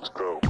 Let's go.